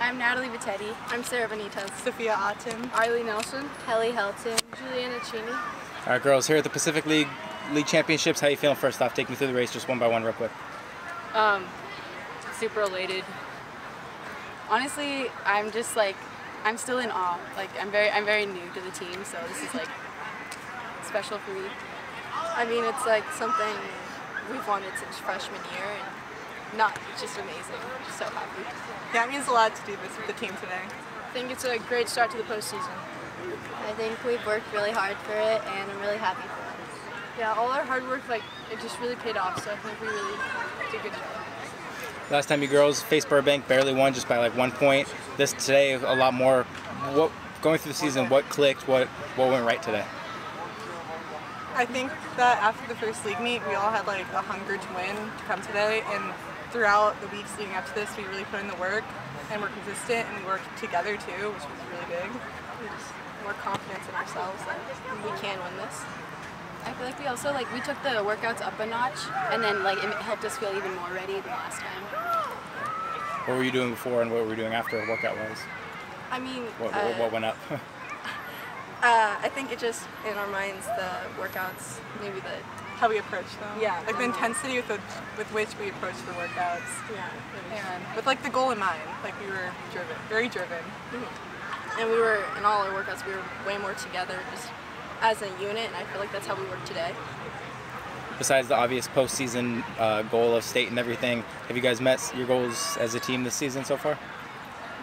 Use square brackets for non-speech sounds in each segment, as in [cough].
I'm Natalie Vitetti. I'm Sarah Benitez. Sophia Otten. Arlie Nelson. Kelly Helton. Juliana Cheney. All right, girls, here at the Pacific League League Championships, how you feeling first off? Take me through the race just one by one real quick. Um, super elated. Honestly, I'm just like, I'm still in awe. Like, I'm very, I'm very new to the team, so this is like special for me. I mean, it's like something we've wanted since freshman year, and not, it's just amazing. I'm just so happy. Yeah, it means a lot to do this with the team today. I think it's a great start to the postseason. I think we've worked really hard for it, and I'm really happy for it. Yeah, all our hard work, like, it just really paid off, so I think we really did a good job. Last time you girls faced Burbank, barely won, just by like one point. This today, a lot more. What going through the season? What clicked? What what went right today? I think that after the first league meet, we all had like a hunger to win to come today, and throughout the weeks leading up to this, we really put in the work, and we're consistent, and we work together too, which was really big. We just more confidence in ourselves that we can win this. I feel like we also like we took the workouts up a notch, and then like it helped us feel even more ready than last time. What were you doing before and what were you doing after workout was? I mean, What, uh, what, what went up? [laughs] uh, I think it just in our minds the workouts, maybe the How we approach them. Yeah. Like the intensity with, the, with which we approach the workouts. yeah, And with like the goal in mind, like we were driven, very driven. and we were in all our workouts we were way more together just as a unit, and I feel like that's how we work today. Besides the obvious postseason uh, goal of state and everything, have you guys met your goals as a team this season so far?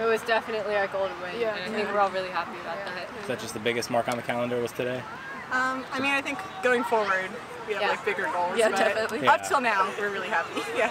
It was definitely our goal to win, Yeah. and I think we're all really happy about that. Is that just the biggest mark on the calendar was today? Um, I mean, I think going forward, we have Yeah. like bigger goals. Yeah, but definitely. Up till now, we're really happy. [laughs] Yeah.